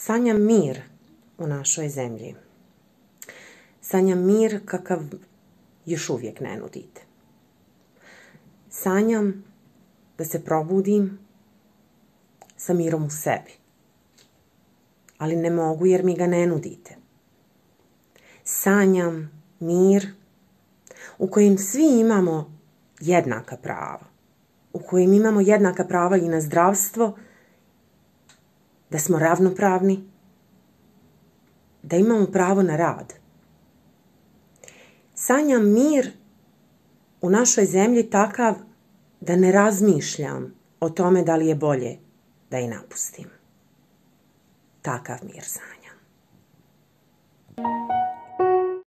Sanjam mir u našoj zemlji. Sanjam mir kakav još uvijek ne nudite. Sanjam da se probudim sa mirom u sebi. Ali ne mogu jer mi ga ne nudite. Sanjam mir u kojem svi imamo jednaka prava. U kojem imamo jednaka prava i na zdravstvo, da smo ravnopravni, da imamo pravo na rad. Sanjam mir u našoj zemlji takav da ne razmišljam o tome da li je bolje da je napustim. Takav mir sanjam.